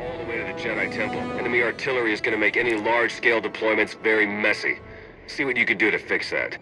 all the way to the Jedi Temple. Enemy artillery is going to make any large-scale deployments very messy. See what you can do to fix that.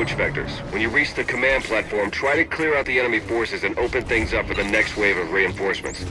Approach vectors. When you reach the command platform, try to clear out the enemy forces and open things up for the next wave of reinforcements.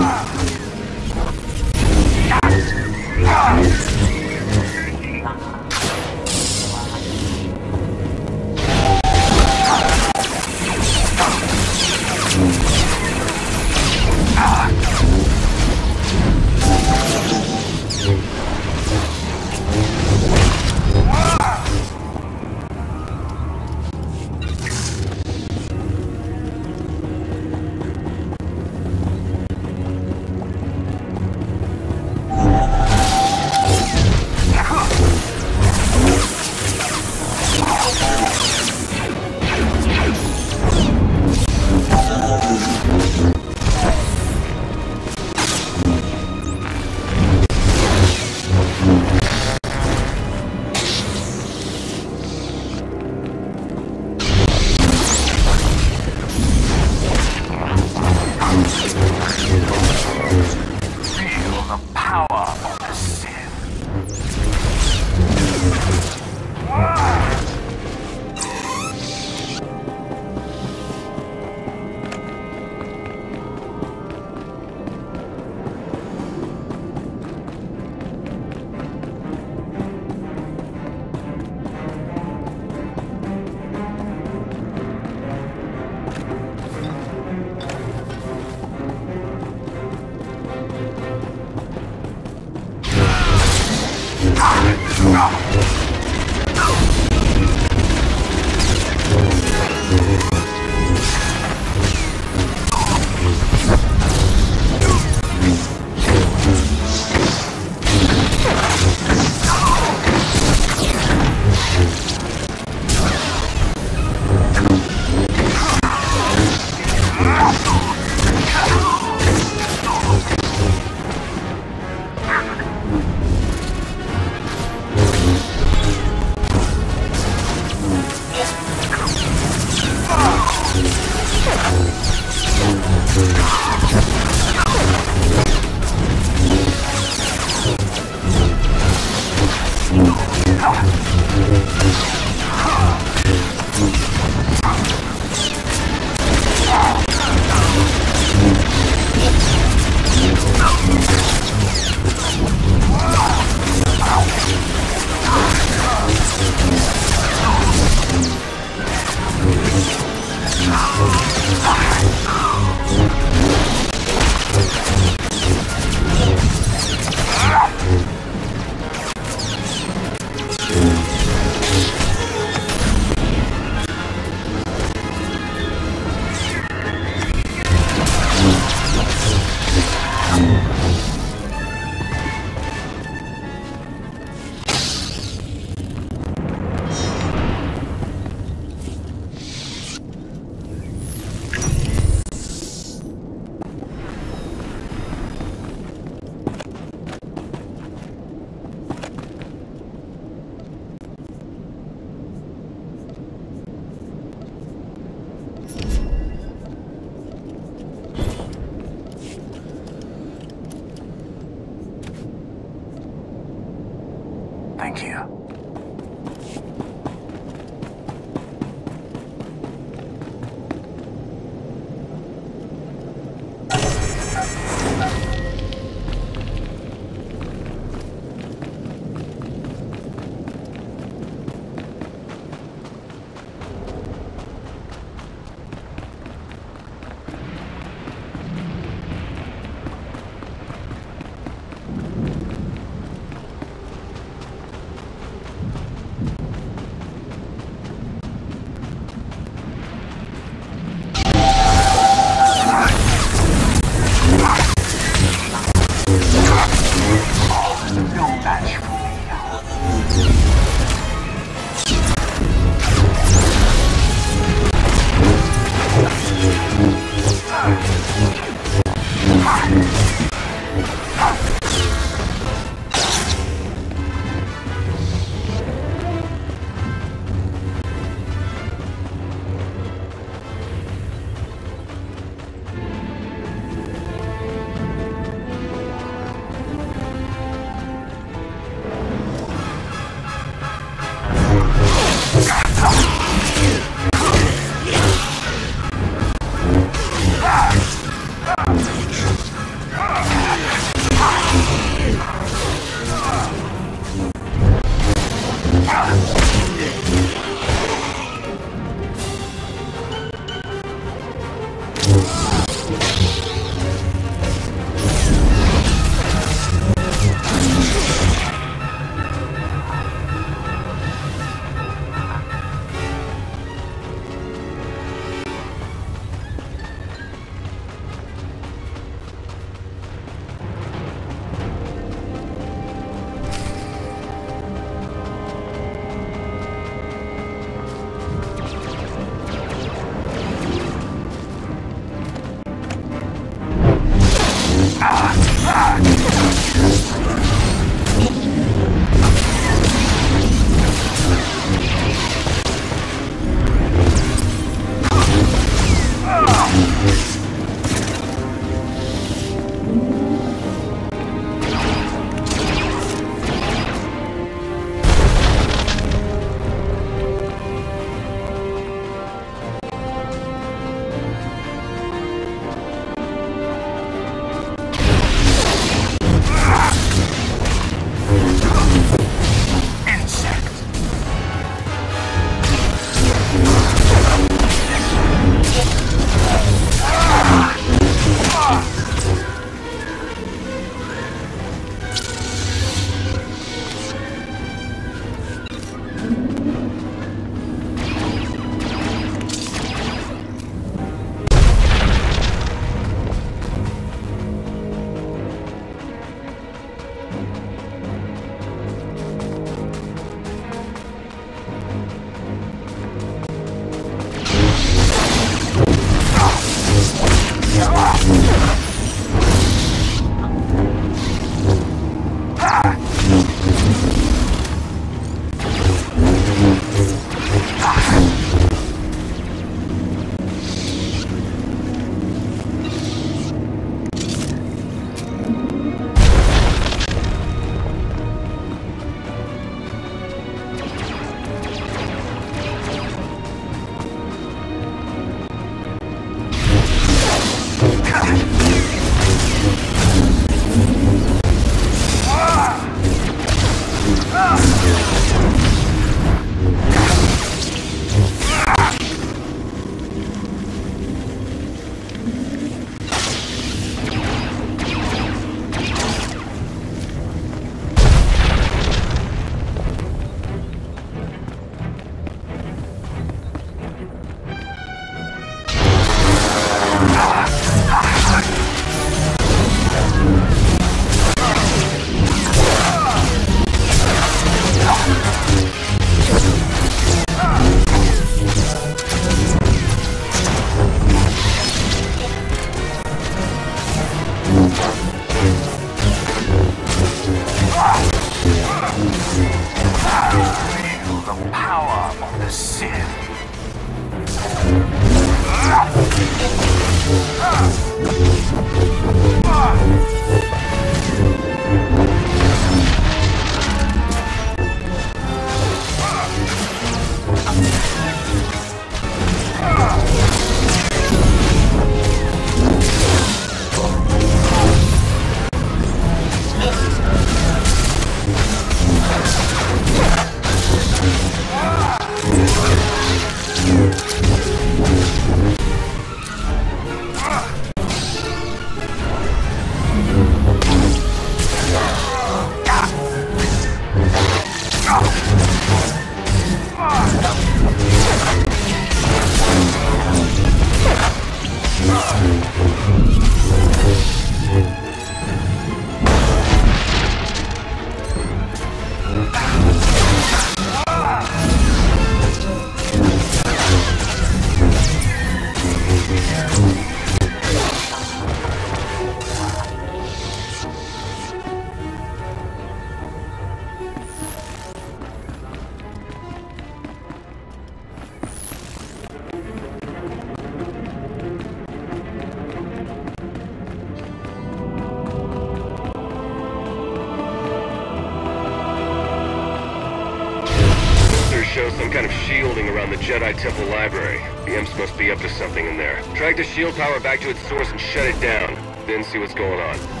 Shows some kind of shielding around the Jedi Temple Library. The Imps must be up to something in there. Track the shield power back to its source and shut it down. Then see what's going on.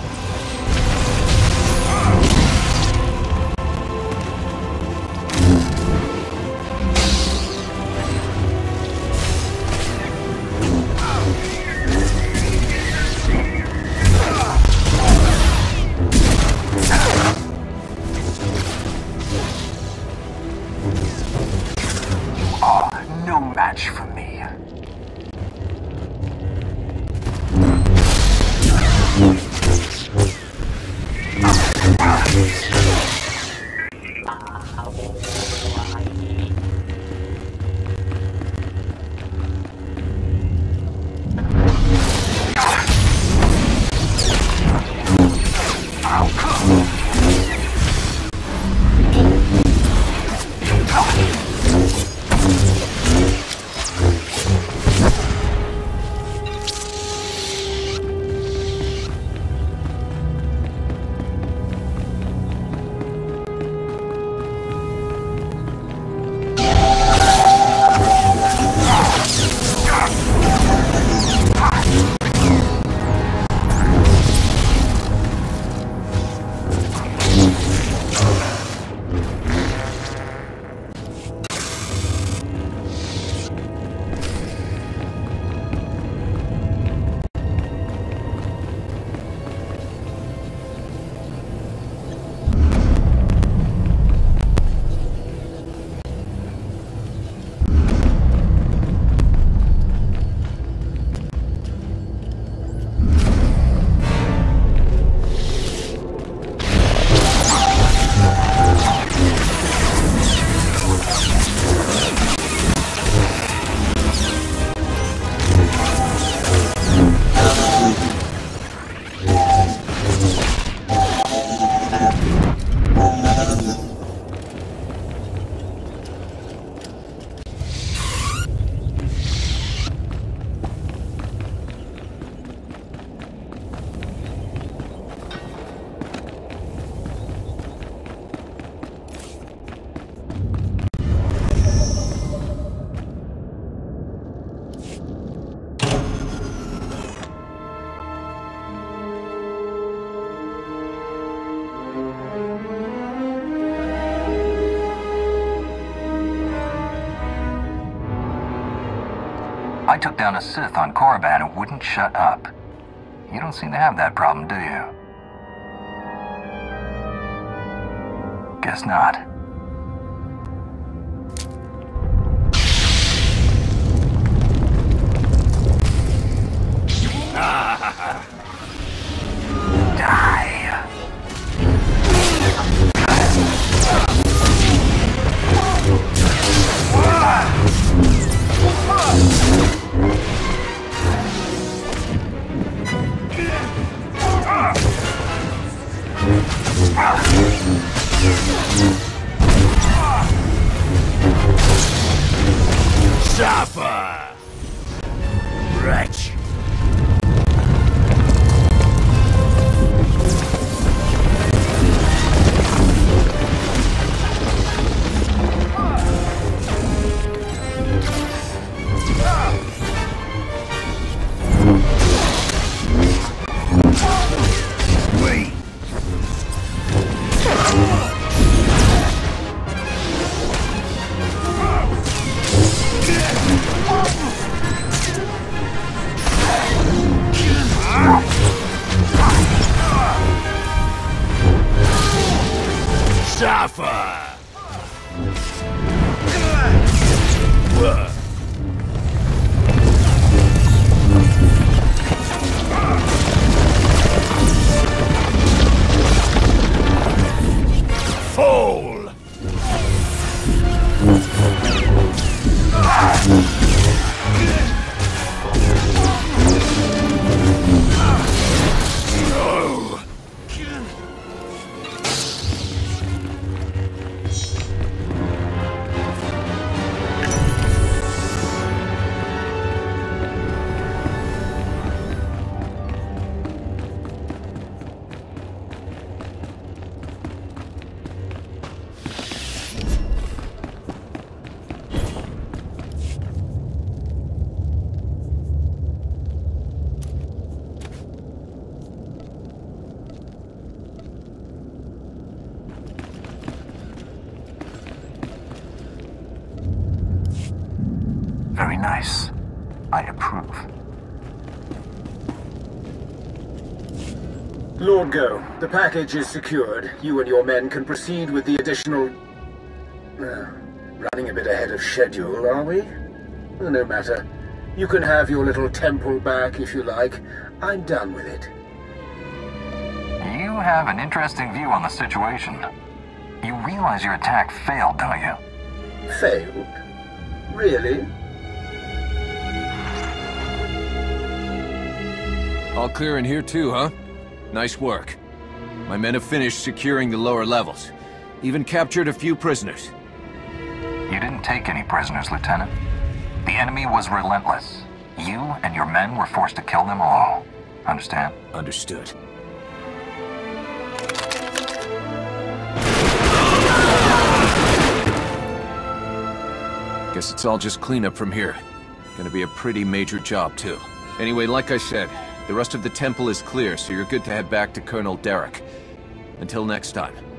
Took down a Sith on Korriban and wouldn't shut up. You don't seem to have that problem, do you? Guess not. Package is secured. You and your men can proceed with the additional... Uh, running a bit ahead of schedule, are we? No matter. You can have your little temple back if you like. I'm done with it. You have an interesting view on the situation. You realize your attack failed, don't you? Failed? Really? All clear in here too, huh? Nice work. My men have finished securing the lower levels. Even captured a few prisoners. You didn't take any prisoners, Lieutenant. The enemy was relentless. You and your men were forced to kill them all. Understand? Understood. Guess it's all just cleanup from here. Gonna be a pretty major job, too. Anyway, like I said, the rest of the temple is clear, so you're good to head back to Colonel Darok. Until next time.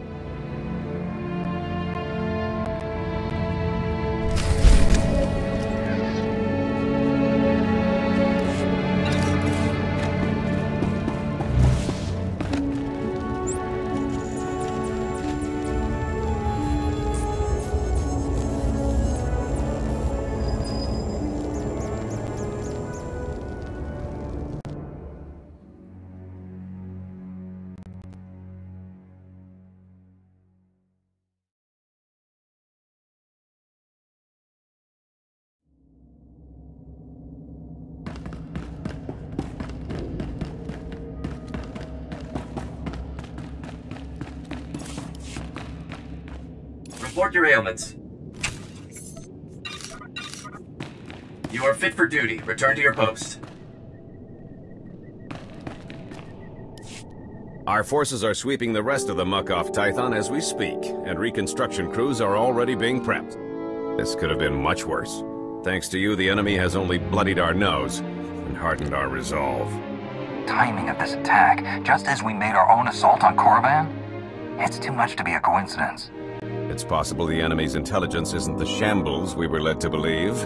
Report your ailments. You are fit for duty. Return to your post. Our forces are sweeping the rest of the muck off Tython as we speak, and reconstruction crews are already being prepped. This could have been much worse. Thanks to you, the enemy has only bloodied our nose and hardened our resolve. Timing of this attack, just as we made our own assault on Korriban? It's too much to be a coincidence. It's possible the enemy's intelligence isn't the shambles we were led to believe.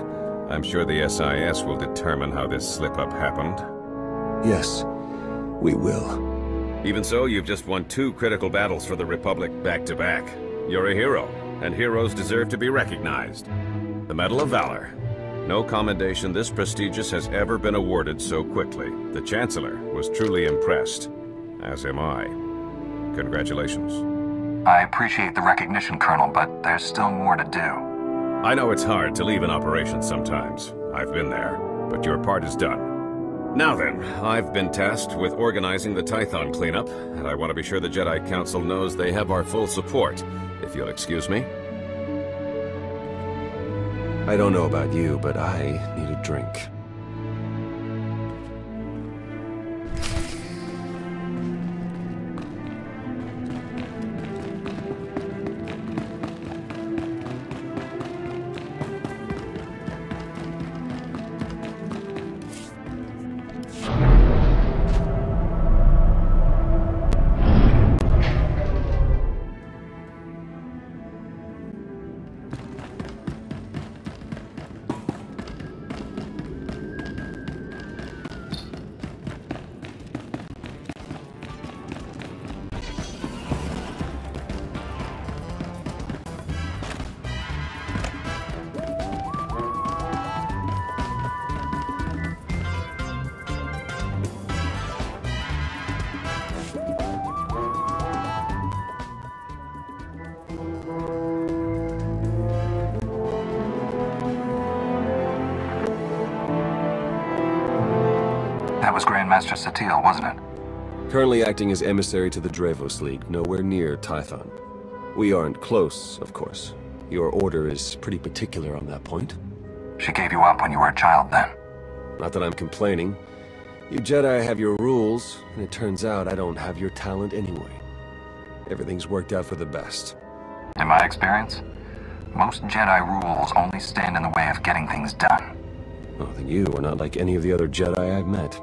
I'm sure the SIS will determine how this slip-up happened. Yes, we will. Even so, you've just won two critical battles for the Republic back-to-back. -back. You're a hero, and heroes deserve to be recognized. The Medal of Valor. No commendation this prestigious has ever been awarded so quickly. The Chancellor was truly impressed, as am I. Congratulations. I appreciate the recognition, Colonel, but there's still more to do. I know it's hard to leave an operation sometimes. I've been there, but your part is done. Now then, I've been tasked with organizing the Tython cleanup, and I want to be sure the Jedi Council knows they have our full support, if you'll excuse me. I don't know about you, but I need a drink. Grandmaster Satele, wasn't it? Currently acting as emissary to the Drevos League, nowhere near Tython. We aren't close, of course. Your order is pretty particular on that point. She gave you up when you were a child, then? Not that I'm complaining. You Jedi have your rules, and it turns out I don't have your talent anyway. Everything's worked out for the best. In my experience, most Jedi rules only stand in the way of getting things done. Oh, then you are not like any of the other Jedi I've met.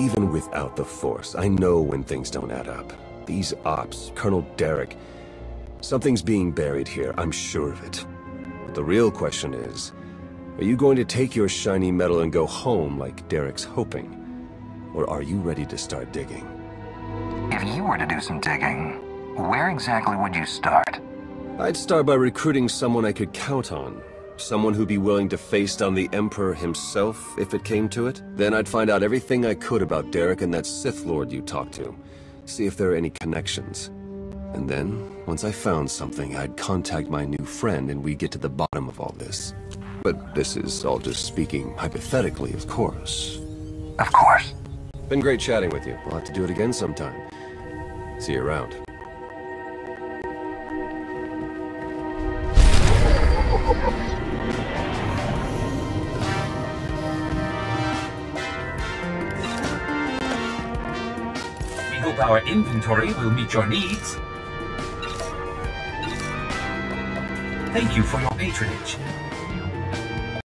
Even without the Force, I know when things don't add up. These ops, Colonel Darok... Something's being buried here, I'm sure of it. But the real question is, are you going to take your shiny medal and go home like Darok's hoping? Or are you ready to start digging? If you were to do some digging, where exactly would you start? I'd start by recruiting someone I could count on. Someone who'd be willing to face down the Emperor himself, if it came to it. Then I'd find out everything I could about Darok and that Sith Lord you talked to. See if there are any connections. And then, once I found something, I'd contact my new friend and we'd get to the bottom of all this. But this is all just speaking hypothetically, of course. Of course. Been great chatting with you. We'll have to do it again sometime. See you around. our inventory will meet your needs. Thank you for your patronage.